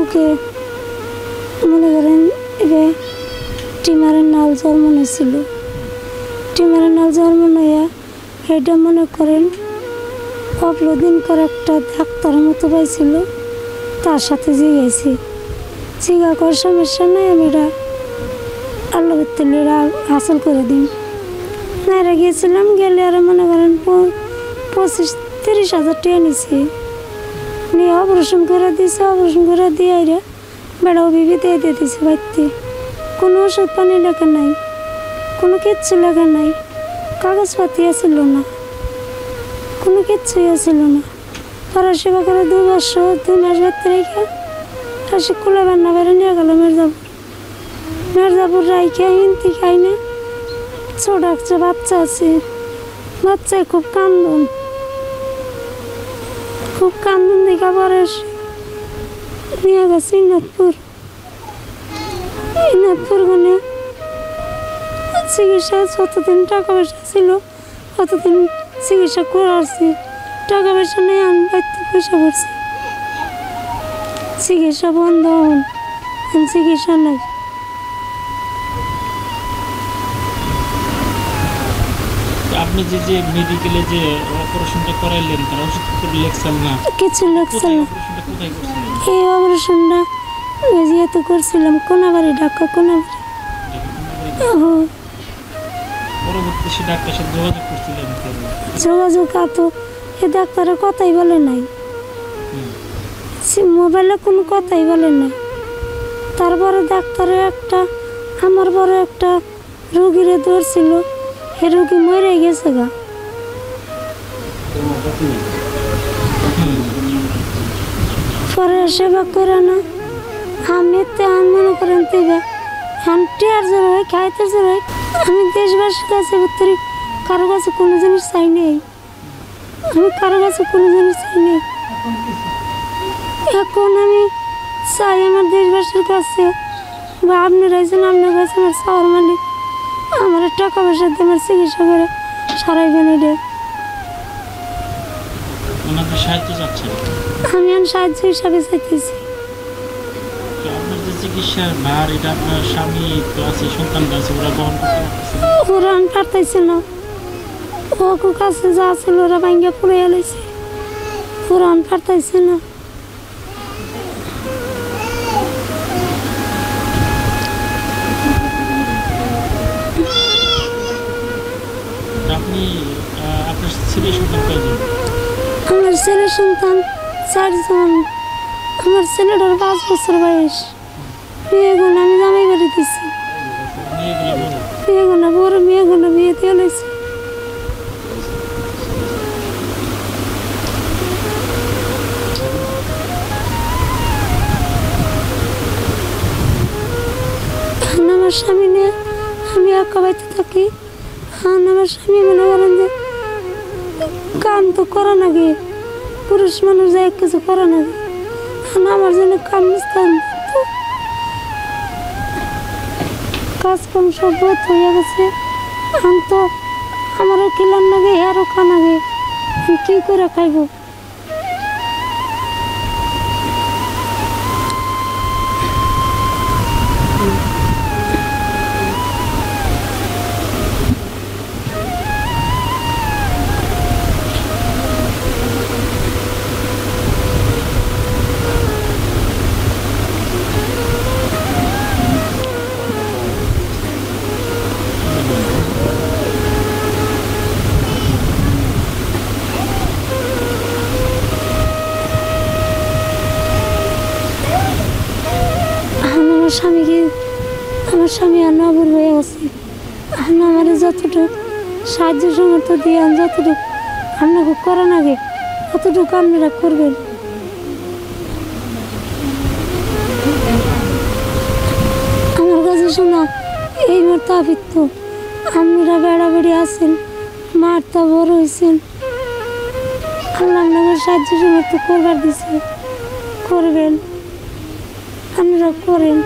বুকে মনে করেন এবার টিমারের নাল জন্ম হয়েছিল টিমারের নাল জন্ম হইয়া এটা মনে করেন অপলদিন করে একটা ডাক্তার মতো পাইছিল, তার সাথে জিগেছি জিগা করার সমস্যা নেই আমি এটা আল্লাহ তেলেরা হাসিল করে দিন নাইরা গিয়েছিলাম, গেলে আর মনে করেন পঁচিশ, তিরিশ হাজার টাকা নিছি। নিয়ে অপারেশন করে দিয়েছে, অপারেশন করে দিয়ে রে বেড়াও বিবি দিয়ে দিয়ে দিছে বাড়িতে। কোনো ওষুধ পানি লেখা নাই, কোনো কিচ্ছু লেখা নাই, কাগজপাতি ছিল না, কোনো কিচ্ছুই ছিল না। পরে সেবা করে দু বছর, দুই মাস বাড়তে রেখে আর সে কুলে বান্না বেড়ে নিয়ে গেল মির্জাপুর। মির্জাপুর রাইখে হিন্দি খাই না। ছোট একটা বাচ্চা আছে, বাচ্চায় খুব কান্দন। খুব কান্দন দেখা পরে নিয়ে গেছে ইনাদপুর ইনাদপুর গনে চিকিৎসা যতদিন টাকা পয়সা ছিল, ততদিন চিকিৎসা করে টাকা পয়সা নেই, আমি বাড়িতে পয়সা পড়ছি চিকিৎসা বন্ধ হন চিকিৎসা নাই। আপনি যে যে মেডিকেলে যে অপারেশনটা করাইলেন তার ওষুধ লেখছেন না। কিছু লাগছে কোথায় না। অপারেশনটা কোথায় করছিলেন এই অপারেশনটা ওই যে এত করছিলাম কোনাবাড়ি ঢাকা কোনাবাড়ি। পরবর্তী সে ডাক্তার সাথে যোগাযোগ করছিলেন যোগাযোগ এ ডাক্তারের কথাই বলে নাই। সে মোবাইলে কোনো কথাই বলে নাই। তারপরে ডাক্তারে একটা আমার বড় একটা রুগীরে ধরছিল। সে রুগী মরে গেছে গা পরে সেবা করে না আমি তো আমি মনে করেন তেবে হান্টি আর জোর হয় খাইতে জোর হয় আমি দেশবাসীর কাছে ভিতরে কারও কাছে কোনো জিনিস চাই নেই আমি কারও কাছে কোনো জিনিস চাই নেই এখন আমি চাই আমার দেশবাসীর কাছে বা আপনার আছেন আপনার কাছে আমার চাওয়ার মালিক আমার টাকা পয়সা দিয়ে আমার চিকিৎসা করে সারাইবেন এটা? আমি এখন সাহায্য হিসাবে চাইতেছি। ওরা পারতেছে না। আমি না। ওকে কাছে যা ছিল ওরা ভাঙ্গা পড়ে এলাইছে ওরা আমি না। আমার ছেলে সন্তান চারজন। আমার ছেলেটার পাঁচ বছর বয়স। মেয়েগুলো আমি জামাই বাড়ি দিছি। মেয়েগুলো বড়, মেয়েগুলো বিয়ে দিয়ে লাইছি আমার স্বামী নিয়ে আমি একা বাড়িতে থাকি। আমার স্বামী মনে করেন যে কাম তো করা নাগে পুরুষ মানুষ যায় কিছু করে না। আমার জন্য কাম কাম কাজ সব বহুত হয়ে গেছে। এখন তো আমারও কিলার নাগে আরও খানাগে আমি কি করে খাইবো? আমার স্বামীকে আমার স্বামী আর নবর হয়ে গেছে। এখন আমার যতটুকু সাহায্য সমর্থ দিয়ে আমি যতটুকু আপনাকে করা নাগে ততটুকু আপনারা করবেন। আমার কাছে শোনা, এই মোতাবিক আপনারা বেড়াবেড়ি আছেন মারটা বড় হয়েছেন। আল্লাহ আপনাকে সাহায্য সমর্থ করবার দিছে। করবেন। আপনারা করেন।